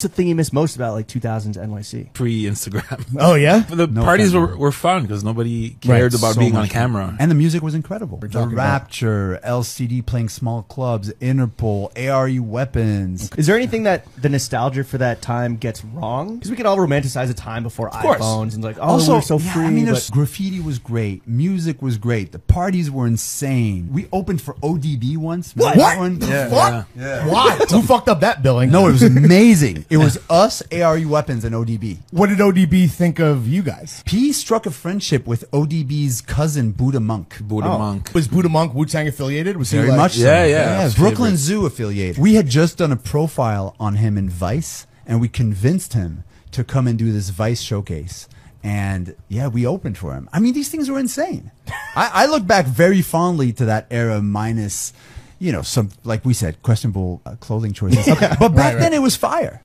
the thing you miss most about like 2000s NYC? Pre Instagram. Oh yeah. the No parties were, were fun because nobody cared Right, about So being on much fun. camera. And the music was incredible. The talking about- Rapture, LCD playing small clubs, Interpol, ARE weapons. Is there anything that the nostalgia for that time gets wrong? Because we could all romanticize a time before course. iPhones and like, oh, also, we were so yeah, free. I mean, but graffiti was great. Music was great. The parties were insane. We opened for ODB once. Remember What? that one? The Yeah. fuck? Why? Who fucked up that billing? No, it was amazing. It was us, ARE weapons, and ODB. What did ODB think of you guys? P struck a friendship with ODB's cousin Buddha Monk. Buddha Monk. Was Buddha Monk Wu Tang affiliated? Was he Very like, much so. Yeah, yeah. His Brooklyn favorite. Zoo affiliated. We had just done a profile on him in Vice, and we convinced him to come and do this Vice showcase. And yeah, we opened for him. I mean, these things were insane. I, I look back very fondly to that era, minus, you know, some like we said, questionable uh, clothing choices. okay, but back Right, right. then it was fire.